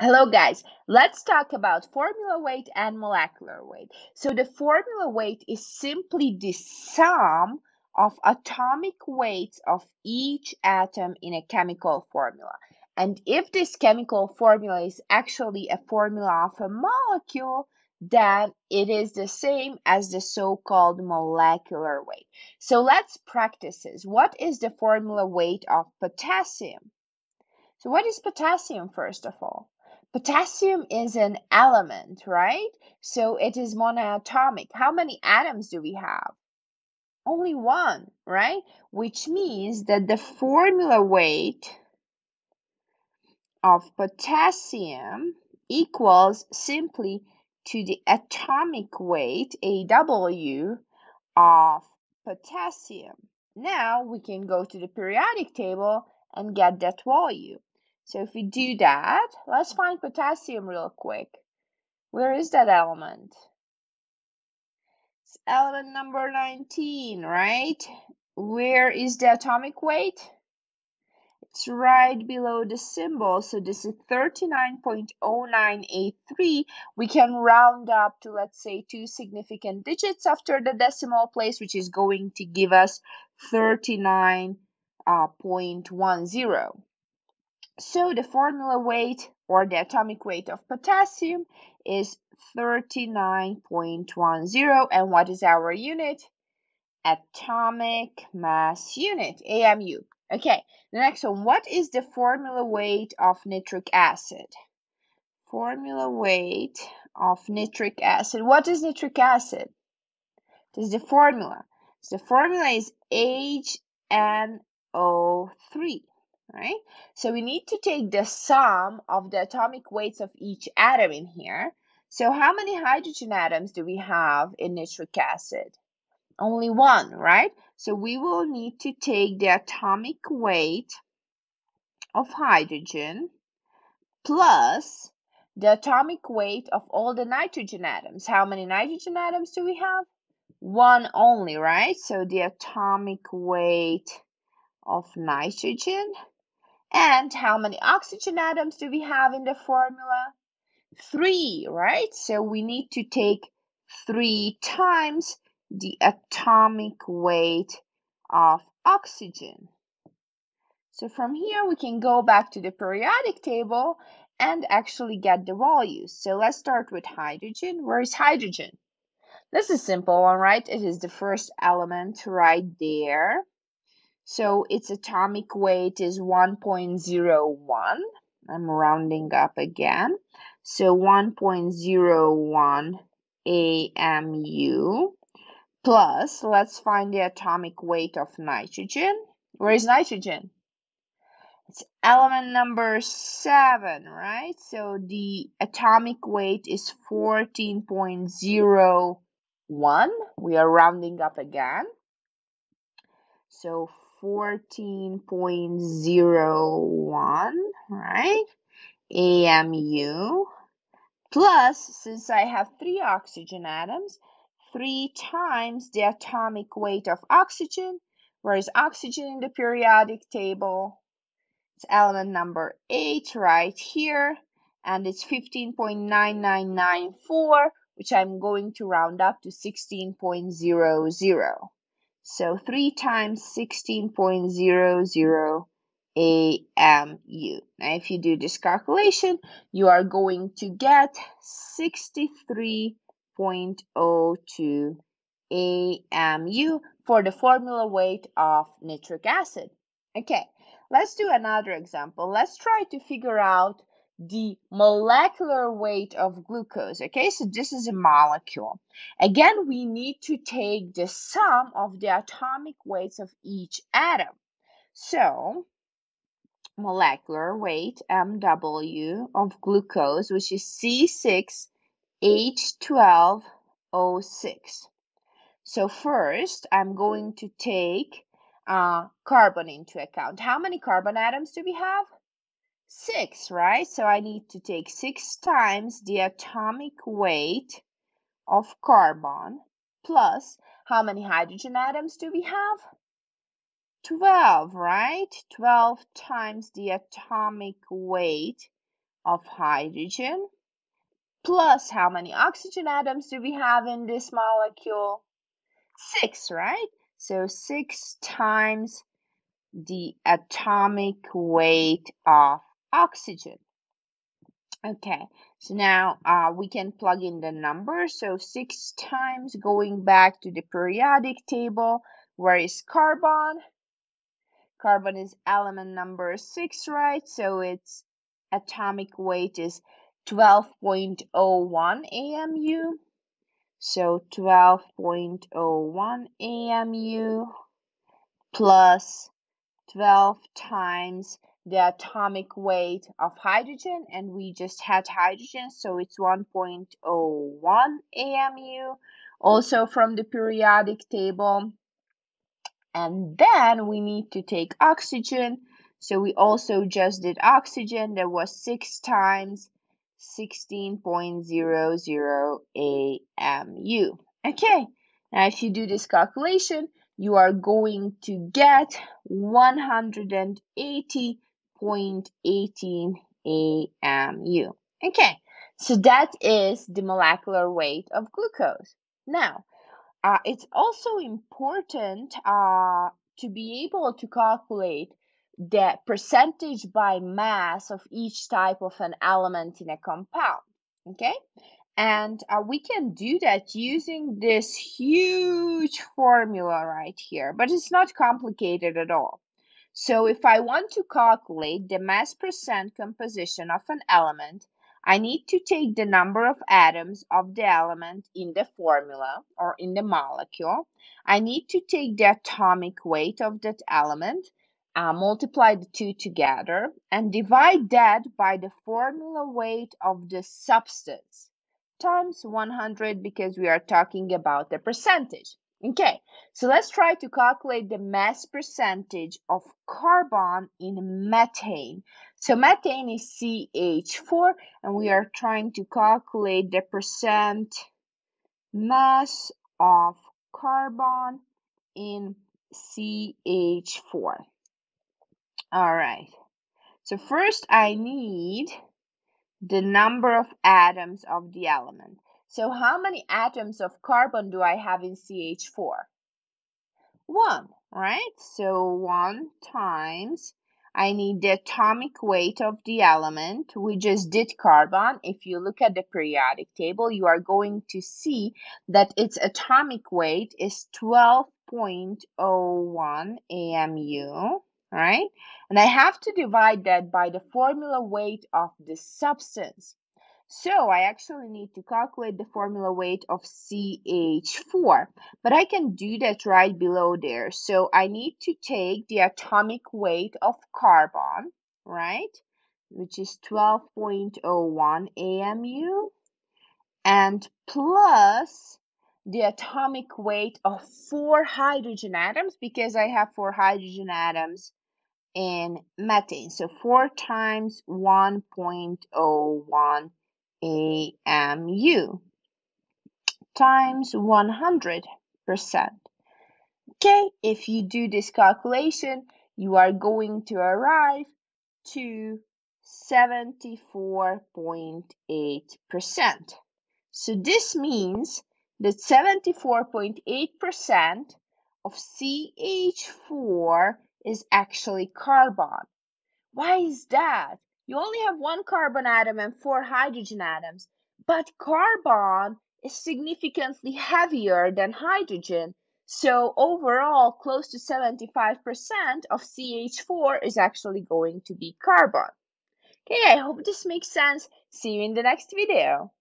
Hello guys, let's talk about formula weight and molecular weight. So the formula weight is simply the sum of atomic weights of each atom in a chemical formula. And if this chemical formula is actually a formula of a molecule, then it is the same as the so-called molecular weight. So let's practice this. What is the formula weight of potassium? So what is potassium first of all? Potassium is an element, right? So it is monoatomic. How many atoms do we have? Only one, right? Which means that the formula weight of potassium equals simply to the atomic weight, AW, of potassium. Now we can go to the periodic table and get that value. So if we do that, let's find potassium real quick. Where is that element? It's element number 19, right? Where is the atomic weight? It's right below the symbol. So this is 39.0983. We can round up to, let's say, two significant digits after the decimal place, which is going to give us 39.10. Uh, So the formula weight or the atomic weight of potassium is 39.10 and what is our unit? Atomic mass unit, AMU. Okay, the next one, what is the formula weight of nitric acid? Formula weight of nitric acid. What is nitric acid? This is the formula. So the formula is HNO3 right? So we need to take the sum of the atomic weights of each atom in here. So how many hydrogen atoms do we have in nitric acid? Only one, right? So we will need to take the atomic weight of hydrogen plus the atomic weight of all the nitrogen atoms. How many nitrogen atoms do we have? One only, right? So the atomic weight of nitrogen and how many oxygen atoms do we have in the formula? Three, right? So we need to take three times the atomic weight of oxygen. So from here, we can go back to the periodic table and actually get the values. So let's start with hydrogen. Where is hydrogen? This is simple one, right? It is the first element right there. So its atomic weight is 1.01. I'm rounding up again. So 1.01 AMU plus, let's find the atomic weight of nitrogen. Where is nitrogen? It's element number 7, right? So the atomic weight is 14.01. We are rounding up again. So 14.01, right? AMU plus, since I have three oxygen atoms, three times the atomic weight of oxygen. Where is oxygen in the periodic table? It's element number 8 right here, and it's 15.9994, which I'm going to round up to 16.00. So 3 times 16.00 AMU. Now, if you do this calculation, you are going to get 63.02 AMU for the formula weight of nitric acid. Okay, let's do another example. Let's try to figure out the molecular weight of glucose. Okay, so this is a molecule. Again, we need to take the sum of the atomic weights of each atom. So, molecular weight MW of glucose, which is C6H12O6. So first, I'm going to take uh, carbon into account. How many carbon atoms do we have? 6, right? So I need to take 6 times the atomic weight of carbon plus how many hydrogen atoms do we have? 12, right? 12 times the atomic weight of hydrogen plus how many oxygen atoms do we have in this molecule? Six, right? So six times the atomic weight of oxygen. Okay, so now uh, we can plug in the numbers. So 6 times going back to the periodic table. Where is carbon? Carbon is element number 6, right? So its atomic weight is 12.01 AMU. So 12.01 AMU plus 12 times the atomic weight of hydrogen and we just had hydrogen so it's 1.01 AMU also from the periodic table. And then we need to take oxygen so we also just did oxygen that was 6 times 16.00 AMU okay now if you do this calculation you are going to get 180 0.18 AMU. Okay, so that is the molecular weight of glucose. Now, uh, it's also important uh, to be able to calculate the percentage by mass of each type of an element in a compound. Okay, and uh, we can do that using this huge formula right here, but it's not complicated at all. So if I want to calculate the mass percent composition of an element, I need to take the number of atoms of the element in the formula or in the molecule. I need to take the atomic weight of that element, uh, multiply the two together, and divide that by the formula weight of the substance times 100 because we are talking about the percentage. Okay, so let's try to calculate the mass percentage of carbon in methane. So methane is CH4 and we are trying to calculate the percent mass of carbon in CH4. All right, so first I need the number of atoms of the element. So how many atoms of carbon do I have in CH4? One, right? So one times, I need the atomic weight of the element. We just did carbon. If you look at the periodic table, you are going to see that its atomic weight is 12.01 AMU, right? And I have to divide that by the formula weight of the substance. So I actually need to calculate the formula weight of CH4, but I can do that right below there. So I need to take the atomic weight of carbon, right, which is 12.01 AMU, and plus the atomic weight of four hydrogen atoms because I have four hydrogen atoms in methane. So 4 times 1.01 AMU times 100%. Okay, if you do this calculation, you are going to arrive to 74.8%. So this means that 74.8% of CH4 is actually carbon. Why is that? You only have one carbon atom and four hydrogen atoms, but carbon is significantly heavier than hydrogen. So overall, close to 75% of CH4 is actually going to be carbon. Okay, I hope this makes sense. See you in the next video.